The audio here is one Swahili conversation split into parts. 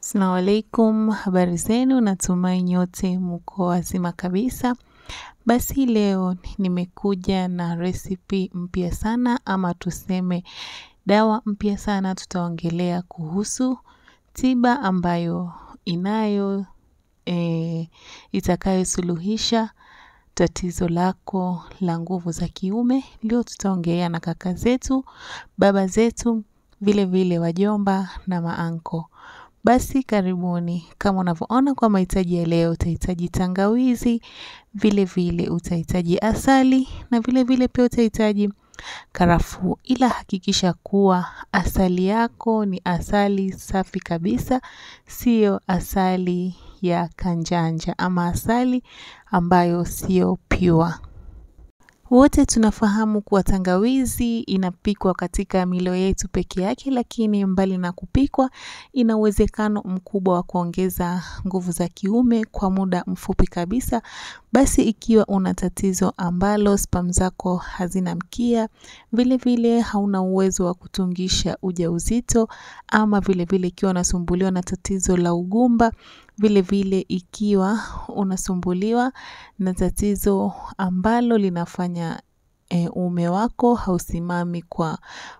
Assalamu alaikum, habari zenu, natumai nyote mko wazima kabisa. Basi leo nimekuja na resipi mpya sana ama tuseme dawa mpya sana. Tutaongelea kuhusu tiba ambayo inayo e, itakayosuluhisha tatizo lako la nguvu za kiume. Leo tutaongelea na kaka zetu, baba zetu, vile vile wajomba na maanko. Basi karibuni. Kama unavyoona kwa mahitaji ya leo, utahitaji tangawizi, vile vile utahitaji asali na vile vile pia utahitaji karafuu, ila hakikisha kuwa asali yako ni asali safi kabisa, siyo asali ya kanjanja ama asali ambayo siyo pure. Wote tunafahamu kuwa tangawizi inapikwa katika milo yetu peke yake, lakini mbali na kupikwa, ina uwezekano mkubwa wa kuongeza nguvu za kiume kwa muda mfupi kabisa. Basi ikiwa una tatizo ambalo spam zako hazina mkia, vile vile hauna uwezo wa kutungisha ujauzito, ama vile vile ikiwa unasumbuliwa na tatizo la ugumba, vile vile ikiwa unasumbuliwa na tatizo ambalo linafanya e, uume wako hausimami kwa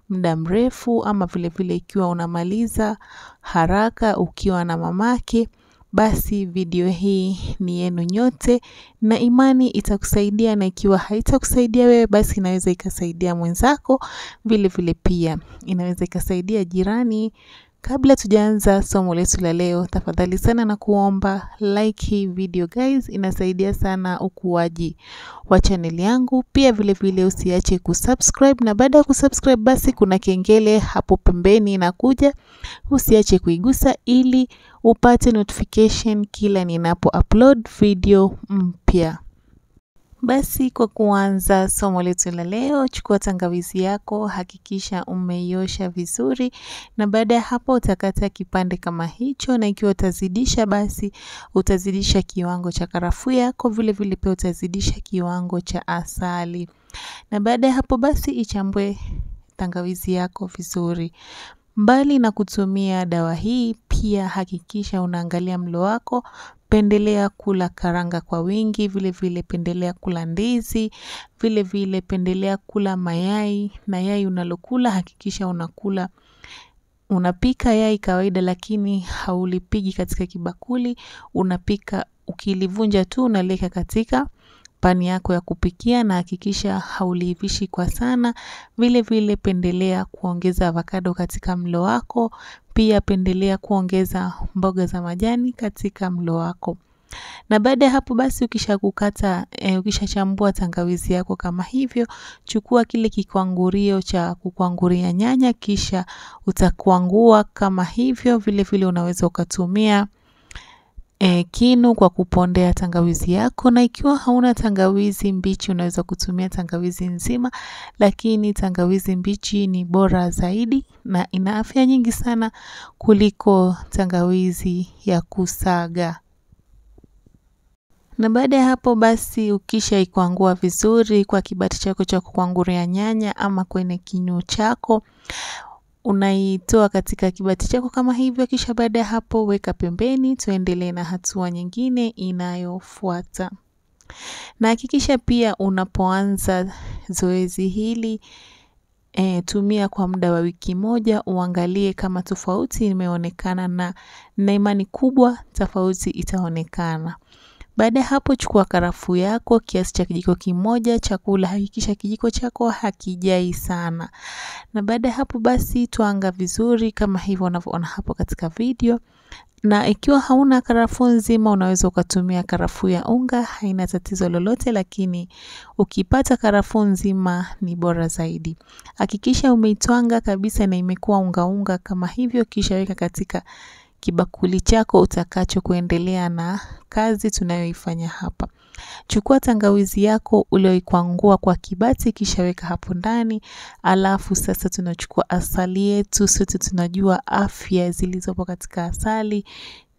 muda mrefu, ama vile vile ikiwa unamaliza haraka ukiwa na mamake, basi video hii ni yenu nyote na imani itakusaidia, na ikiwa haitakusaidia wewe, basi inaweza ikasaidia mwenzako, vile vile pia inaweza ikasaidia jirani. Kabla tujaanza somo letu la leo, tafadhali sana na kuomba like hii video guys, inasaidia sana ukuaji wa chaneli yangu. Pia vile vile usiache kusubscribe, na baada ya kusubscribe basi kuna kengele hapo pembeni inakuja, usiache kuigusa ili upate notification kila ninapo upload video mpya. Basi kwa kuanza somo letu la leo, chukua tangawizi yako, hakikisha umeiosha vizuri, na baada ya hapo utakata kipande kama hicho, na ikiwa utazidisha, basi utazidisha kiwango cha karafuu yako, vile vile pia utazidisha kiwango cha asali, na baada ya hapo basi ichambue tangawizi yako vizuri. Mbali na kutumia dawa hii, pia hakikisha unaangalia mlo wako. Pendelea kula karanga kwa wingi, vile vile pendelea kula ndizi, vile vile pendelea kula mayai, na yai unalokula hakikisha unakula unapika yai kawaida, lakini haulipigi katika kibakuli. Unapika ukilivunja tu unaliweka katika pani yako ya kupikia, na hakikisha hauliivishi kwa sana. Vile vile pendelea kuongeza avocado katika mlo wako. Pia pendelea kuongeza mboga za majani katika mlo wako. Na baada ya hapo basi ukisha kukata e, ukishachambua tangawizi yako kama hivyo, chukua kile kikwangurio cha kukwanguria nyanya, kisha utakwangua kama hivyo. Vile vile unaweza ukatumia E, kinu kwa kupondea tangawizi yako, na ikiwa hauna tangawizi mbichi unaweza kutumia tangawizi nzima, lakini tangawizi mbichi ni bora zaidi na ina afya nyingi sana kuliko tangawizi ya kusaga. Na baada ya hapo basi, ukisha ikwangua vizuri kwa kibati chako cha kukwanguria nyanya ama kwenye kinu chako unaitoa katika kibati chako kama hivyo. Kisha baada ya hapo weka pembeni, tuendelee na hatua nyingine inayofuata. Na hakikisha pia unapoanza zoezi hili e, tumia kwa muda wa wiki moja, uangalie kama tofauti imeonekana, na na imani kubwa tofauti itaonekana. Baada ya hapo chukua karafuu yako kiasi cha kijiko kimoja chakula, hakikisha kijiko chako hakijai sana. Na baada ya hapo basi twanga vizuri kama hivyo unavyoona hapo katika video. Na ikiwa hauna karafuu nzima, unaweza ukatumia karafuu ya unga, haina tatizo lolote, lakini ukipata karafuu nzima ni bora zaidi. Hakikisha umeitwanga kabisa na imekuwa unga unga kama hivyo, kisha weka katika kibakuli chako utakacho kuendelea na kazi tunayoifanya hapa. Chukua tangawizi yako ulioikwangua kwa kibati, kisha weka hapo ndani. Alafu sasa tunachukua asali yetu. Sote tunajua afya zilizopo katika asali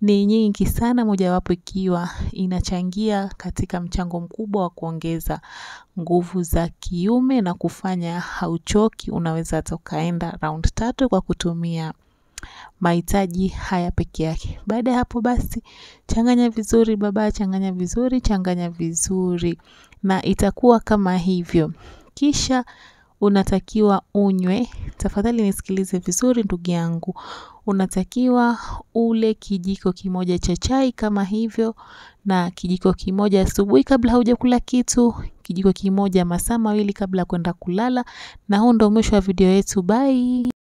ni nyingi sana, mojawapo ikiwa inachangia katika mchango mkubwa wa kuongeza nguvu za kiume na kufanya hauchoki. Unaweza hata ukaenda round tatu kwa kutumia mahitaji haya peke yake. Baada ya hapo basi, changanya vizuri baba, changanya vizuri, changanya vizuri, na itakuwa kama hivyo. Kisha unatakiwa unywe. Tafadhali nisikilize vizuri ndugu yangu, unatakiwa ule kijiko kimoja cha chai kama hivyo, na kijiko kimoja asubuhi kabla haujakula kitu, kijiko kimoja masaa mawili kabla kwenda kulala. Na huu ndo mwisho wa video yetu. Bye.